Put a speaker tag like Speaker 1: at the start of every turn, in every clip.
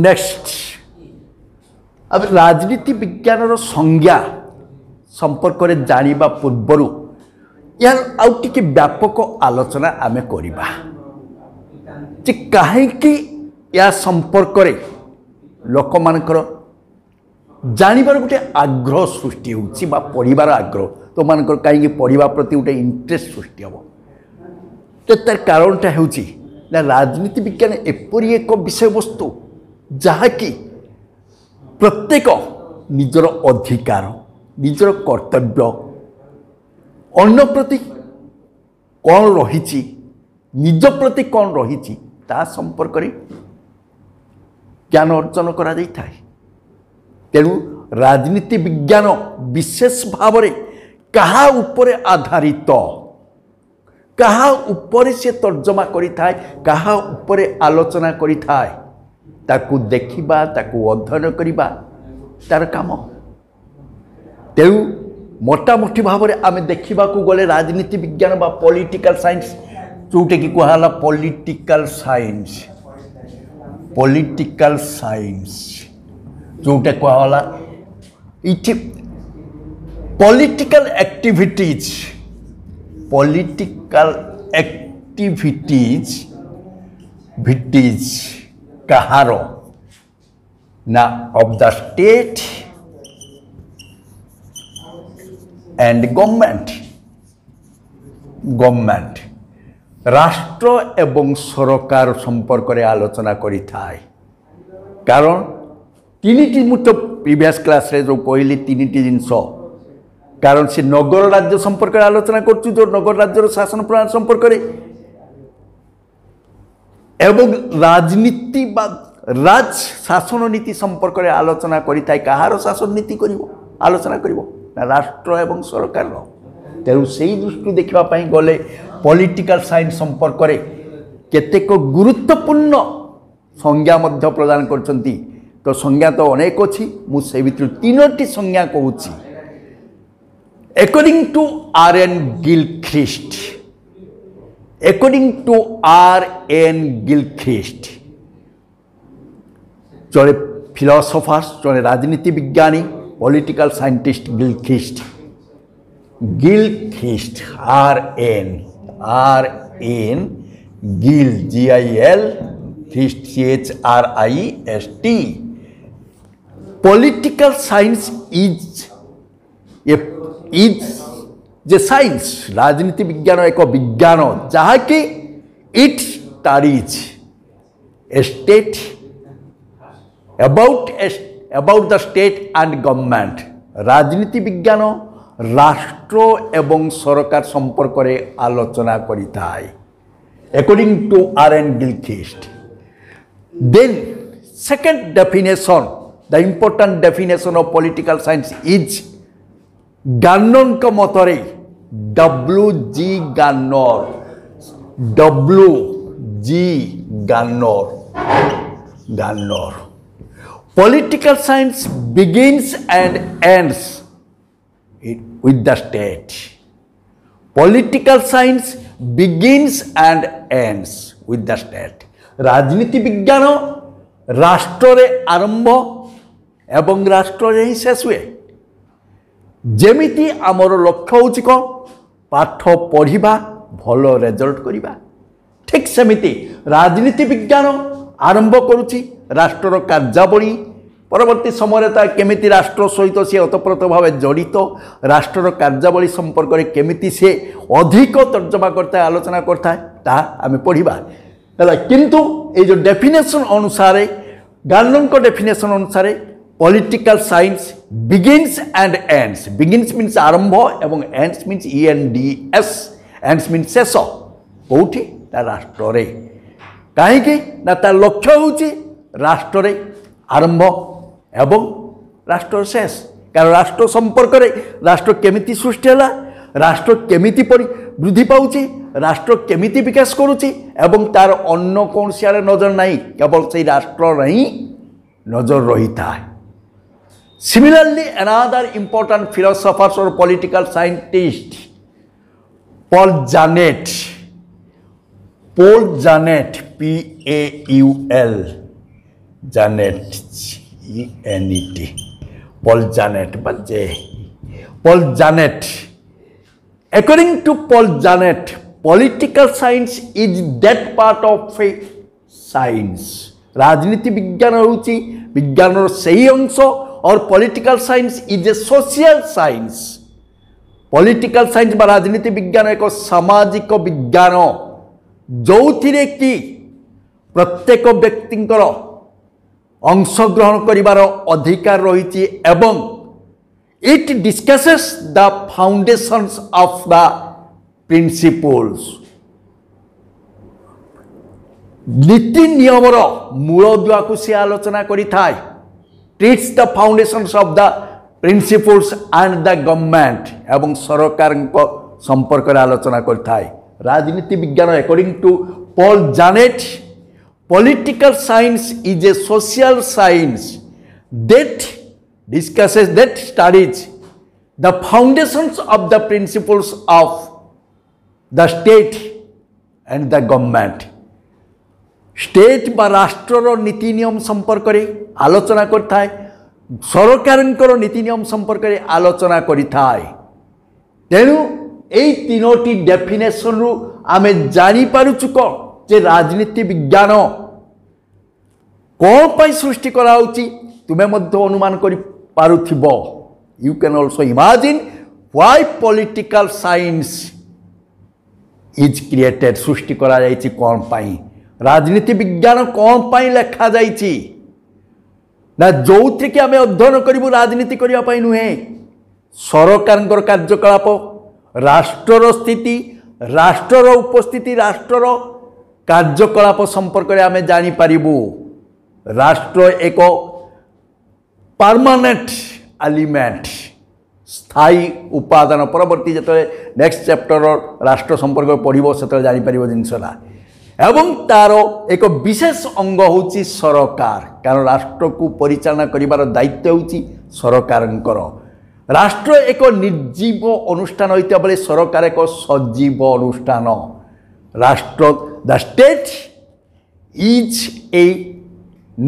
Speaker 1: Next ଆମେ ରାଜନୀତି ବିଜ୍ଞାନର ସଂଜ୍ଞା ସମ୍ପର୍କରେ ଜାଣିବା ପୂର୍ବରୁ ଏହାର ଆଉ ଟିକିଏ ବ୍ୟାପକ ଆଲୋଚନା ଆମେ କରିବା ଯେ କାହିଁକି ଏହା ସମ୍ପର୍କରେ ଲୋକମାନଙ୍କର ଜାଣିବାର ଗୋଟେ ଆଗ୍ରହ ସୃଷ୍ଟି ହେଉଛି ବା ପଢ଼ିବାର ଆଗ୍ରହ ତୋମାନଙ୍କର କାହିଁକି ପଢ଼ିବା ପ୍ରତି ଗୋଟେ ଇଣ୍ଟରେଷ୍ଟ ସୃଷ୍ଟି ହେବ ତ ତାର କାରଣଟା ହେଉଛି ନା ରାଜନୀତି ବିଜ୍ଞାନ ଏପରି ଏକ ବିଷୟବସ୍ତୁ ଯାହାକି ପ୍ରତ୍ୟେକ ନିଜର ଅଧିକାର ନିଜର କର୍ତ୍ତବ୍ୟ ଅନ୍ୟ ପ୍ରତି କ'ଣ ରହିଛି ନିଜ ପ୍ରତି କ'ଣ ରହିଛି ତା ସମ୍ପର୍କରେ ଜ୍ଞାନ ଅର୍ଜନ କରାଯାଇଥାଏ ତେଣୁ ରାଜନୀତି ବିଜ୍ଞାନ ବିଶେଷ ଭାବରେ କାହା ଉପରେ ଆଧାରିତ କାହା ଉପରେ ସେ ତର୍ଜମା କରିଥାଏ କାହା ଉପରେ ଆଲୋଚନା କରିଥାଏ ତାକୁ ଦେଖିବା ତାକୁ ଅଧ୍ୟୟନ କରିବା ତା'ର କାମ ତେଣୁ মোটামুটি ভাবে আমি দেখা গেলে রাজনীতি বিজ্ঞান বা পলিটিকাল সাইন্স যেটাকি কুহলা পলিটিকাল সাইন্স পলিটিকাল সাইন্স যেটা কুহলা ইটি পলিটিকাল অ্যাক্টিভিটিজ পলিটিকাল অ্যাক্টিভিটিজ ভিটিজ কাহারও না of the state and government government রাষ্ট্র এবং সরকার সম্পর্কে আলোচনা করি থাই কারণ তিনিটি মু তো প্রিভিয়াস ক্লাসে যে কহিলি তিনিটি জিনিস কারণ সে নগর রাজ্য সম্পর্কে আলোচনা করছি তো নগর রাজ্যর শাসন প্রণালী সম্পর্কে এবং রাজনীতি বা রাজ শাসন নীতি সম্পর্কে আলোচনা করি তাই কাহার শাসন নীতি করিব আলোচনা করিব না রাষ্ট্র এবং সরকার তেমন সেই দৃষ্টি দেখা গলে পলিটিকাল সাইন্স সম্পর্কে কেতেক গুরুত্বপূর্ণ সংজ্ঞা মধ্য প্রদান করছেন তো সংজ্ঞা তো অনেক অনেক মু সে ভিতর তিনোটি সংজ্ঞা কুচি according to R N Gilchrist according to R N Gilchrist চলে ফিলসফার্স চলে রাজনীতি বিজ্ঞানী political scientist Gilchrist Gilchrist R N R N Gil G I L christ C H R I S T political science is a is যে science রাজনীতি বিজ্ঞান এক বিজ্ঞান যাহাকি it studies a state about about the state and government রাজনীতি বিজ্ঞান রাষ্ট্র এবং সরকার সম্পর্কে আলোচনা করি তাই according to R N Gilchrist then second definition the important definition of political science is গান্ননক মতরে W G Garner W G Garner Garner political science begins and ends with the state. Political science begins and ends with the state. রাজনীতি বিজ্ঞান রাষ্ট্রে আরম্ভ এবং রাষ্ট্রে শেষ হুয়ে ଯେମିତି ଆମର ଲକ୍ଷ୍ୟ ହେଉଛି କ'ଣ ପାଠ ପଢ଼ିବା ଭଲ ରେଜଲ୍ଟ କରିବା ଠିକ୍ ସେମିତି ରାଜନୀତି ବିଜ୍ଞାନ ଆରମ୍ଭ କରୁଛି ରାଷ୍ଟ୍ରର କାର୍ଯ୍ୟାବଳୀ ପରବର୍ତ୍ତୀ ସମୟରେ ତା କେମିତି ରାଷ୍ଟ୍ର ସହିତ ସିଏ ଅତପ୍ରତ ଭାବେ ଜଡ଼ିତ ରାଷ୍ଟ୍ରର କାର୍ଯ୍ୟାବଳୀ ସମ୍ପର୍କରେ କେମିତି ସିଏ ଅଧିକ ତର୍ଜମା କରିଥାଏ ଆଲୋଚନା କରିଥାଏ ତାହା ଆମେ ପଢ଼ିବା ହେଲା କିନ୍ତୁ ଏଇ ଯେଉଁ ଡେଫିନେସନ୍ ଅନୁସାରେ ଗାର୍ଲଙ୍କ ଡେଫିନେସନ୍ ଅନୁସାରେ political science begins and ends. Begins means আরম্ভ এবং ends means E N D S. Ends means শেষ কোউঠি তা রাষ্ট্রে কাহিকি না তার লক্ষ্য হচ্ছে রাষ্ট্রে আরম্ভ এবং রাষ্ট্র শেষ কারণ রাষ্ট্র সম্পর্করে রাষ্ট্র কেমিতি সৃষ্টি হল রাষ্ট্র পরি বৃদ্ধি পাচ্ছে রাষ্ট্র কেমিতি বিকাশ করুচি এবং তার অন্য কোণ সিয়াড়ে নজর নাই কেবল সেই রাষ্ট্র নজর নজর থাকে Similarly, another important philosophers or political scientist, Paul Janet, Paul Janet, P-A-U-L, Janet, E-N-E-T, Paul Janet, but J, Paul Janet. According to Paul Janet, political science is that part of science. রাজনীতি বিজ্ঞান হচ্ছে বিজ্ঞানর সেই অংশ और political science is a social science political science বা রাজনীতি বিজ্ঞান এক সামাজিক বিজ্ঞান যে কি প্রত্যেক ব্যক্তিঙ্কর অংশগ্রহণ করিবার অধিকার রয়েছে এবং it discusses the foundations of the principles নীতি নিয়মর মূল দুয়াকু সে আলোচনা করে থাকে treats the foundations of the principles and the government এবং ସରକାରଙ୍କ ସମ୍ପର୍କରେ ଆଲୋଚନା କରିଥାଏ ରାଜନୀତି ବିଜ୍ଞାନ according to Paul Janet political science is a social science that discusses that studies the foundations of the principles of the state and the government state ବା ରାଷ୍ଟ୍ରର ନୀତି ନିୟମ ସମ୍ପର୍କରେ ଆଲୋଚନା କରିଥାଏ ସରକାରଙ୍କର ନୀତି ନିୟମ ସମ୍ପର୍କରେ ଆଲୋଚନା କରିଥାଏ ତେଣୁ ଏଇ ତିନୋଟି ଡେଫିନେସନ୍ରୁ ଆମେ ଜାଣିପାରୁଛୁ କ'ଣ ଯେ ରାଜନୀତି ବିଜ୍ଞାନ କ'ଣ ପାଇଁ ସୃଷ୍ଟି କରାହେଉଛି ତୁମେ ମଧ୍ୟ ଅନୁମାନ କରିପାରୁଥିବ you can also imagine why political science is created ସୃଷ୍ଟି କରାଯାଇଛି କ'ଣ ପାଇଁ ରାଜନୀତି ବିଜ୍ଞାନ କ'ଣ ପାଇଁ ଲେଖାଯାଇଛି ନା ଯେଉଁଥିରେକି ଆମେ ଅଧ୍ୟୟନ କରିବୁ ରାଜନୀତି କରିବା ପାଇଁ ନୁହେଁ ସରକାରଙ୍କର କାର୍ଯ୍ୟକଳାପ ରାଷ୍ଟ୍ରର ସ୍ଥିତି ରାଷ୍ଟ୍ରର ଉପସ୍ଥିତି ରାଷ୍ଟ୍ରର କାର୍ଯ୍ୟକଳାପ ସମ୍ପର୍କରେ ଆମେ ଜାଣିପାରିବୁ ରାଷ୍ଟ୍ର ଏକ ପାର୍ମାନେଣ୍ଟ ଆଲିମେଣ୍ଟ ସ୍ଥାୟୀ ଉପାଦାନ ପରବର୍ତ୍ତୀ ଯେତେବେଳେ ନେକ୍ସଟ চ্যাপ্টর ରାଷ୍ଟ୍ର ସମ୍ପର୍କ ପଢ଼ିବ ସେତେବେଳେ ଜାଣିପାରିବ ଜିନିଷଟା ଏବଂ ତା'ର ଏକ ବିଶେଷ ଅଙ୍ଗ ହେଉଛି ସରକାର କାରଣ ରାଷ୍ଟ୍ରକୁ ପରିଚାଳନା କରିବାର ଦାୟିତ୍ୱ ହେଉଛି ସରକାରଙ୍କର ରାଷ୍ଟ୍ର ଏକ ନିର୍ଜୀବ ଅନୁଷ୍ଠାନ ହୋଇଥିବା ବେଳେ ସରକାର ଏକ ସଜୀବ ଅନୁଷ୍ଠାନ ରାଷ୍ଟ୍ର the state is a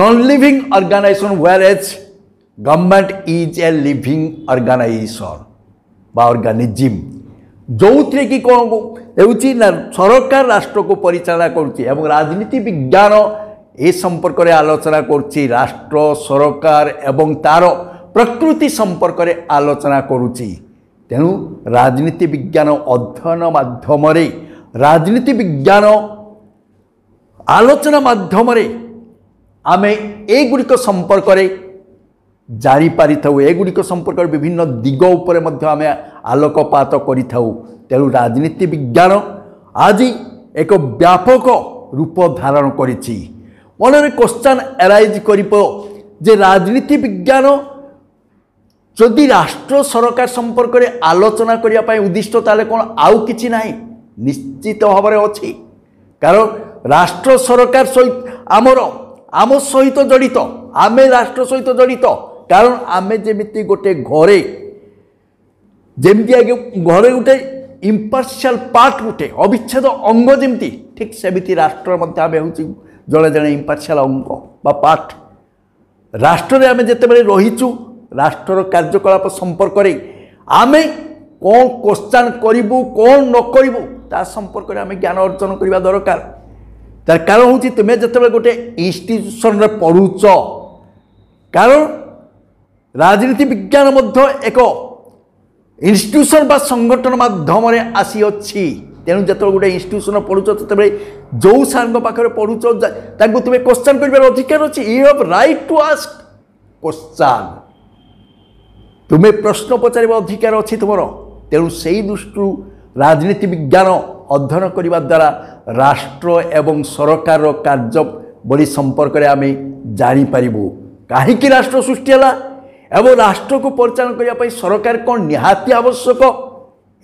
Speaker 1: non living organization whereas government is a living organization বা অর্গানিজম ଯେଉଁଥିରେ କି କ'ଣ ହେଉଛି ନା ସରକାର ରାଷ୍ଟ୍ରକୁ ପରିଚାଳନା କରୁଛି ଏବଂ ରାଜନୀତି ବିଜ୍ଞାନ ଏ ସମ୍ପର୍କରେ ଆଲୋଚନା କରୁଛି ରାଷ୍ଟ୍ର ସରକାର ଏବଂ ତା'ର ପ୍ରକୃତି ସମ୍ପର୍କରେ ଆଲୋଚନା କରୁଛି ତେଣୁ ରାଜନୀତି ବିଜ୍ଞାନ ଅଧ୍ୟୟନ ମାଧ୍ୟମରେ ରାଜନୀତି ବିଜ୍ଞାନ ଆଲୋଚନା ମାଧ୍ୟମରେ ଆମେ ଏଗୁଡ଼ିକ ସମ୍ପର୍କରେ ଜାରି ପାରିଥାଉ ଏଗୁଡ଼ିକ ସମ୍ପର୍କରେ ବିଭିନ୍ନ ଦିଗ ଉପରେ ମଧ୍ୟ ଆମେ ଆଲୋକପାତ କରିଥାଉ ତେଣୁ ରାଜନୀତି ବିଜ୍ଞାନ ଆଜି ଏକ ବ୍ୟାପକ ରୂପ ଧାରଣ କରିଛି ମନରେ କୋଶ୍ଚନ୍ ଏରାଇଜ୍ କରିବ ଯେ ରାଜନୀତି ବିଜ୍ଞାନ ଯଦି ରାଷ୍ଟ୍ର ସରକାର ସମ୍ପର୍କରେ ଆଲୋଚନା କରିବା ପାଇଁ ଉଦ୍ଦିଷ୍ଟ ତାହେଲେ କ'ଣ ଆଉ କିଛି ନାହିଁ ନିଶ୍ଚିତ ଭାବରେ ଅଛି କାରଣ ରାଷ୍ଟ୍ର ସରକାର ସହିତ ଆମର ଆମ ସହିତ ଜଡ଼ିତ ଆମେ ରାଷ୍ଟ୍ର ସହିତ ଜଡ଼ିତ କାରଣ ଆମେ ଯେମିତି ଗୋଟେ ଘରେ ଯେମିତି ଆଗେ ଘରେ ଗୋଟେ ଇମ୍ପାର୍ସିଆଲ୍ ପାର୍ଟ ଗୋଟେ ଅବିଚ୍ଛେଦ ଅଙ୍ଗ ଯେମିତି ଠିକ୍ ସେମିତି ରାଷ୍ଟ୍ର ମଧ୍ୟ ଆମେ ହେଉଛୁ ଜଣେ ଜଣେ ଇମ୍ପାର୍ସିଆଲ୍ ଅଙ୍ଗ ବା ପାର୍ଟ ରାଷ୍ଟ୍ରରେ ଆମେ ଯେତେବେଳେ ରହିଛୁ ରାଷ୍ଟ୍ରର କାର୍ଯ୍ୟକଳାପ ସମ୍ପର୍କରେ ଆମେ କ'ଣ କୋଶ୍ଚାନ୍ କରିବୁ କ'ଣ ନ କରିବୁ ତା ସମ୍ପର୍କରେ ଆମେ ଜ୍ଞାନ ଅର୍ଜନ କରିବା ଦରକାର ତାର କାରଣ ହେଉଛି ତୁମେ ଯେତେବେଳେ ଗୋଟେ ଇନଷ୍ଟିଚ୍ୟୁସନ୍ରେ ପଢ଼ୁଛ କାରଣ ରାଜନୀତି ବିଜ୍ଞାନ ମଧ୍ୟ ଏକ ଇନଷ୍ଟିଟ୍ୟୁସନ୍ ବା ସଂଗଠନ ମାଧ୍ୟମରେ ଆସିଅଛି ତେଣୁ ଯେତେବେଳେ ଗୋଟେ ଇନଷ୍ଟିଟ୍ୟୁସନ୍ ପଢ଼ୁଛ ସେତେବେଳେ ଯେଉଁ ସାର୍ଙ୍କ ପାଖରେ ପଢ଼ୁଛ ତାଙ୍କୁ ତୁମେ କୋଶ୍ଚନ୍ କରିବାର ଅଧିକାର ଅଛି you have right to ask question ତୁମେ ପ୍ରଶ୍ନ ପଚାରିବା ଅଧିକାର ଅଛି ତୁମର ତେଣୁ ସେଇ ଦୃଷ୍ଟିରୁ ରାଜନୀତି ବିଜ୍ଞାନ ଅଧ୍ୟୟନ କରିବା ଦ୍ୱାରା ରାଷ୍ଟ୍ର ଏବଂ ସରକାରର କାର୍ଯ୍ୟବଳୀ ସମ୍ପର୍କରେ ଆମେ ଜାଣିପାରିବୁ କାହିଁକି ରାଷ୍ଟ୍ର ସୃଷ୍ଟି ହେଲା এবং রাষ্ট্রকু পরিচালনা করা সরকার কোণ নিহাতি আবশ্যক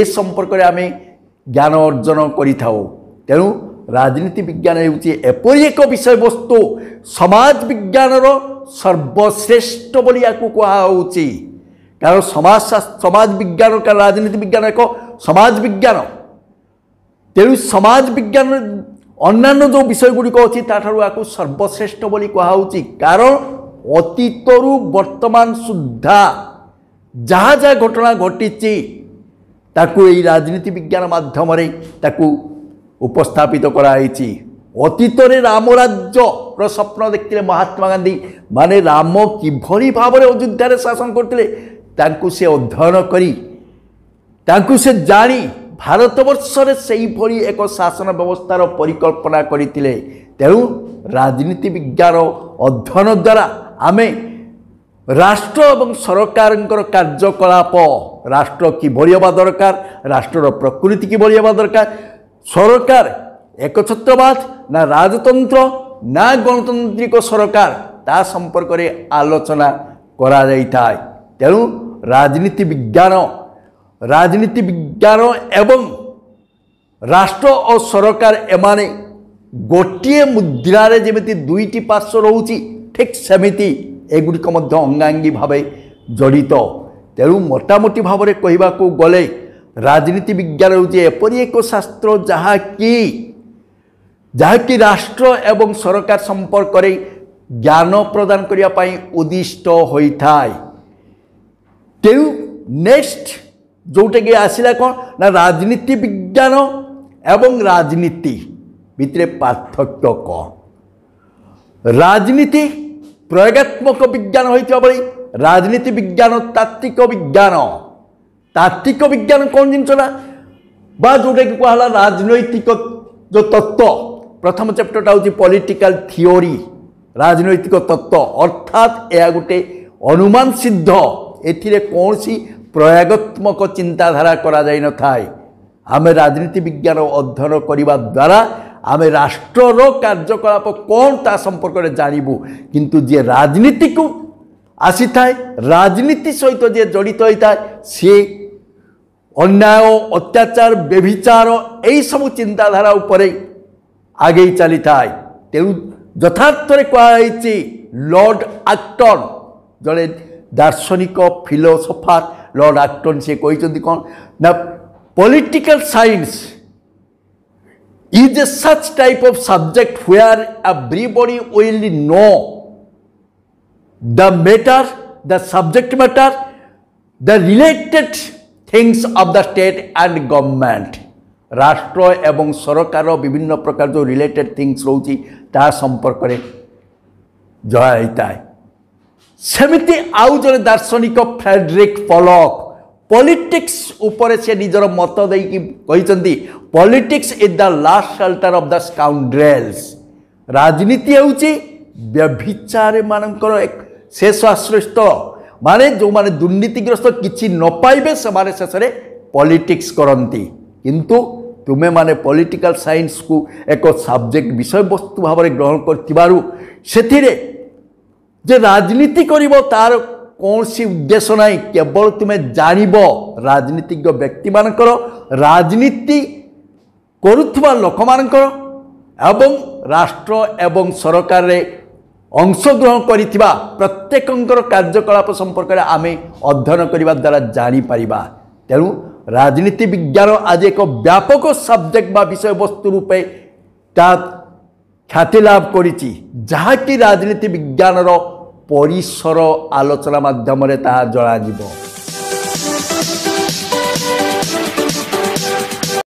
Speaker 1: এ সম্পর্কে আমি জ্ঞান অর্জন করে থাও তেমন রাজনীতি বিজ্ঞান হচ্ছে এপরি এক বিষয়বস্তু সমাজ বিজ্ঞানর সর্বশ্রেষ্ঠ বলে ইয়াকে কুহছে কারণ সমাজ সমাজ বিজ্ঞান কারণ রাজনীতি বিজ্ঞান এক সমাজ বিজ্ঞান তেমন সমাজ বিজ্ঞান অন্যান্য যে বিষয়গুড়ি অছি তাঠার সর্বশ্রেষ্ঠ বলে কুহছে কারণ ଅତୀତରୁ ବର୍ତ୍ତମାନ ସୁଦ୍ଧା ଯାହା ଯାହା ଘଟଣା ଘଟିଛି ତାକୁ ଏଇ ରାଜନୀତି ବିଜ୍ଞାନ ମାଧ୍ୟମରେ ତାକୁ ଉପସ୍ଥାପିତ କରାଯାଇଛି ଅତୀତରେ ରାମରାଜ୍ୟର ସ୍ୱପ୍ନ ଦେଖିଥିଲେ ମହାତ୍ମା ଗାନ୍ଧୀ ମାନେ ରାମ କିଭଳି ଭାବରେ ଅଯୋଧ୍ୟାରେ ଶାସନ କରୁଥିଲେ ତାଙ୍କୁ ସେ ଅଧ୍ୟୟନ କରି ତାଙ୍କୁ ସେ ଜାଣି ଭାରତବର୍ଷରେ ସେହିଭଳି ଏକ ଶାସନ ବ୍ୟବସ୍ଥାର ପରିକଳ୍ପନା କରିଥିଲେ ତେଣୁ ରାଜନୀତି ବିଜ୍ଞାନ ଅଧ୍ୟୟନ ଦ୍ୱାରା ଆମେ ରାଷ୍ଟ୍ର ଏବଂ ସରକାରଙ୍କର କାର୍ଯ୍ୟକଳାପ ରାଷ୍ଟ୍ର କିଭଳି ହେବା ଦରକାର ରାଷ୍ଟ୍ରର ପ୍ରକୃତି କିଭଳି ହେବା ଦରକାର ସରକାର ଏକଛତ୍ରବାଦ ନା ରାଜତନ୍ତ୍ର ନା ଗଣତାନ୍ତ୍ରିକ ସରକାର ତା ସମ୍ପର୍କରେ ଆଲୋଚନା କରାଯାଇଥାଏ ତେଣୁ ରାଜନୀତି ବିଜ୍ଞାନ ରାଜନୀତି ବିଜ୍ଞାନ ଏବଂ ରାଷ୍ଟ୍ର ଓ ସରକାର ଏମାନେ ଗୋଟିଏ ମୁଦ୍ରାରେ ଯେମିତି ଦୁଇଟି ପାର୍ଶ୍ୱ ରହୁଛି ঠিক ସେମିତି ଏଗୁଡ଼ିକ ମଧ୍ୟ ଅଙ୍ଗାଙ୍ଗୀ ଭାବେ ଜଡ଼ିତ ତେଣୁ ମୋଟାମୋଟି ଭାବରେ କହିବାକୁ ଗଲେ ରାଜନୀତି ବିଜ୍ଞାନ ହେଉଛି ଏପରି ଏକ ଶାସ୍ତ୍ର ଯାହାକି ଯାହାକି ରାଷ୍ଟ୍ର ଏବଂ ସରକାର ସମ୍ପର୍କରେ ଜ୍ଞାନ ପ୍ରଦାନ କରିବା ପାଇଁ ଉଦ୍ଦିଷ୍ଟ ହୋଇଥାଏ ତେଣୁ ନେକ୍ସଟ ଯେଉଁଟାକି ଆସିଲା କ'ଣ ନା ରାଜନୀତି ବିଜ୍ଞାନ ଏବଂ ରାଜନୀତି ଭିତରେ ପାର୍ଥକ୍ୟ କ'ଣ ରାଜନୀତି প্রয়োগাত্মক বিজ্ঞান হইতে পারে রাজনীতি বিজ্ঞান ও তাত্ত্বিক বিজ্ঞান তাত্ত্বিক বিজ্ঞান কোন জিনিস না বা যেটাকি কুহলা রাজনৈতিক যে তত্ত্ব প্রথম চ্যাপ্টরটা হচ্ছে পলিটিক্যাল থিওরি রাজনৈতিক তত্ত্ব অর্থাৎ এ গোটে অনুমান সিদ্ধ এটিরে কৌশি প্রয়োগাত্মক চিন্তাধারা করা যাই নথায় আমি রাজনীতি বিজ্ঞান অধ্যয়ন করা দ্বারা ଆମେ ରାଷ୍ଟ୍ରର କାର୍ଯ୍ୟକଳାପ କ'ଣ ତା ସମ୍ପର୍କରେ ଜାଣିବୁ କିନ୍ତୁ ଯିଏ ରାଜନୀତିକୁ ଆସିଥାଏ ରାଜନୀତି ସହିତ ଯିଏ ଜଡ଼ିତ ହୋଇଥାଏ ସିଏ ଅନ୍ୟାୟ ଅତ୍ୟାଚାର ବ୍ୟଭିଚାର ଏହିସବୁ ଚିନ୍ତାଧାରା ଉପରେ ଆଗେଇ ଚାଲିଥାଏ ତେଣୁ ଯଥାର୍ଥରେ କୁହାଯାଇଛି ଲର୍ଡ଼ ଆକ୍ଟନ୍ ଜଣେ ଦାର୍ଶନିକ ଫିଲୋସଫର ଲର୍ଡ଼ ଆକ୍ଟନ୍ ସିଏ କହିଛନ୍ତି କ'ଣ ନା political science is a such type of subject where everybody will know the matter, the subject matter, the related things of the state and government. রাষ্ট্র এবং ସରକାର বিভিন্ন প্রকার যে রিলেটেড থিংস রয়েছে তা সম্পর্কে ଜଣାଇଥାଏ ସେମିତି ଆଉ ଜଣେ ଦାର୍ଶନିକ ଫ୍ରେଡ୍ରିକ୍ ପଲକ୍ ପଲିଟିକ୍ସ ଉପରେ ସେ ନିଜର ମତ ଦେଇକି କହିଛନ୍ତି politics is the last shelter of the scoundrels ରାଜନୀତି ହେଉଛି ବ୍ୟଭିଚାରୀମାନଙ୍କର ଶେଷ ଆଶ୍ରୟସ୍ଥଳ ମାନେ ଯେଉଁମାନେ ଦୁର୍ନୀତିଗ୍ରସ୍ତ କିଛି ନ ପାଇବେ ସେମାନେ ଶେଷରେ ପଲିଟିକ୍ସ କରନ୍ତି କିନ୍ତୁ ତୁମେମାନେ ପଲିଟିକାଲ ସାଇନ୍ସକୁ ଏକ ସବଜେକ୍ଟ ବିଷୟବସ୍ତୁ ଭାବରେ ଗ୍ରହଣ କରିଥିବାରୁ ସେଥିରେ ଯେ ରାଜନୀତି କରିବ ତା'ର କୌଣସି ଉଦ୍ଦେଶ୍ୟ ନାହିଁ କେବଳ ତୁମେ ଜାଣିବ ରାଜନୀତିଜ୍ଞ ବ୍ୟକ୍ତିମାନଙ୍କର ରାଜନୀତି କରୁଥିବା ଲୋକମାନଙ୍କର ଏବଂ ରାଷ୍ଟ୍ର ଏବଂ ସରକାରରେ ଅଂଶଗ୍ରହଣ କରିଥିବା ପ୍ରତ୍ୟେକଙ୍କର କାର୍ଯ୍ୟକଳାପ ସମ୍ପର୍କରେ ଆମେ ଅଧ୍ୟୟନ କରିବା ଦ୍ୱାରା ଜାଣିପାରିବା ତେଣୁ ରାଜନୀତି ବିଜ୍ଞାନ ଆଜି ଏକ ବ୍ୟାପକ ସବଜେକ୍ଟ ବା ବିଷୟବସ୍ତୁ ରୂପେ ତା ଖ୍ୟାତି ଲାଭ କରିଛି ଯାହାକି ରାଜନୀତି ବିଜ୍ଞାନର ପରିସର ଆଲୋଚନା ମାଧ୍ୟମରେ ତାହା ଜଣାଯିବ